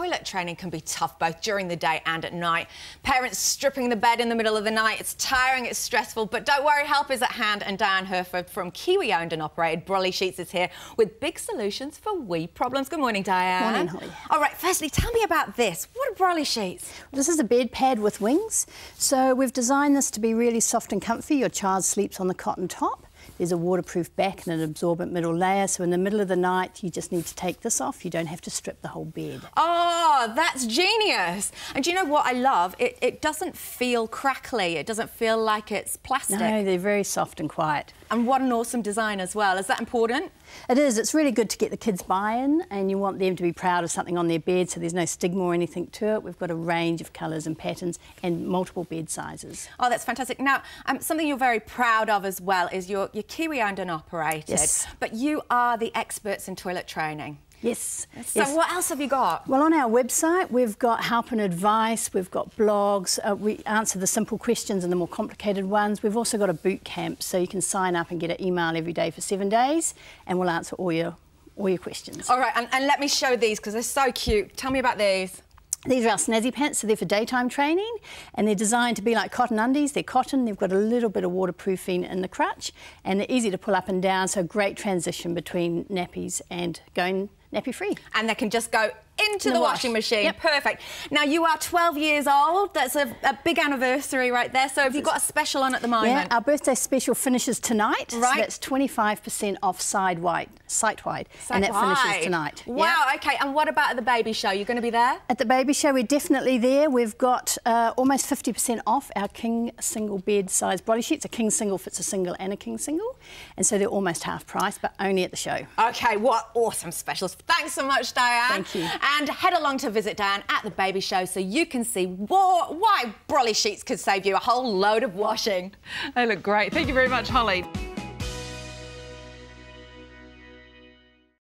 toilet training can be tough both during the day and at night. Parents stripping the bed in the middle of the night, it's tiring, it's stressful, but don't worry, help is at hand and Diane Herford from Kiwi owned and operated Brolly Sheets is here with big solutions for wee problems. Good morning, Diane. Morning, Holly. All right, firstly, tell me about this. What are Brolly Sheets? This is a bed pad with wings. So we've designed this to be really soft and comfy. Your child sleeps on the cotton top. There's a waterproof back and an absorbent middle layer, so in the middle of the night, you just need to take this off. You don't have to strip the whole bed. Oh, that's genius. And do you know what I love? It, it doesn't feel crackly. It doesn't feel like it's plastic. No, they're very soft and quiet. And what an awesome design as well. Is that important? It is. It's really good to get the kids buy-in and you want them to be proud of something on their bed so there's no stigma or anything to it. We've got a range of colours and patterns and multiple bed sizes. Oh, that's fantastic. Now, um, something you're very proud of as well is you're, you're Kiwi owned and operated. Yes. But you are the experts in toilet training. Yes. So yes. what else have you got? Well, on our website, we've got help and advice, we've got blogs, uh, we answer the simple questions and the more complicated ones. We've also got a boot camp, so you can sign up and get an email every day for seven days, and we'll answer all your, all your questions. All right, and, and let me show these, because they're so cute. Tell me about these. These are our snazzy pants, so they're for daytime training, and they're designed to be like cotton undies. They're cotton, they've got a little bit of waterproofing in the crutch, and they're easy to pull up and down, so great transition between nappies and going nappy free. And they can just go into the, the washing machine. Yep. Perfect. Now, you are 12 years old. That's a, a, big anniversary right there. So have you got a special on at the moment? Yeah, our birthday special finishes tonight. Right. So that's 25% off side-wide, site-wide. Site And that finishes tonight. Wow, OK. And what about at the baby show? You're going to be there? At the baby show, we're definitely there. We've got uh, almost 50% off our king single bed size Brolly sheets. A king single fits a single and a king single. And so they're almost half price, but only at the show. OK, what awesome specials. Thanks so much, Diane. Thank you. And head along to visit Diane at the baby show so you can see why Brolly Sheets could save you a whole load of washing. They look great. Thank you very much, Holly.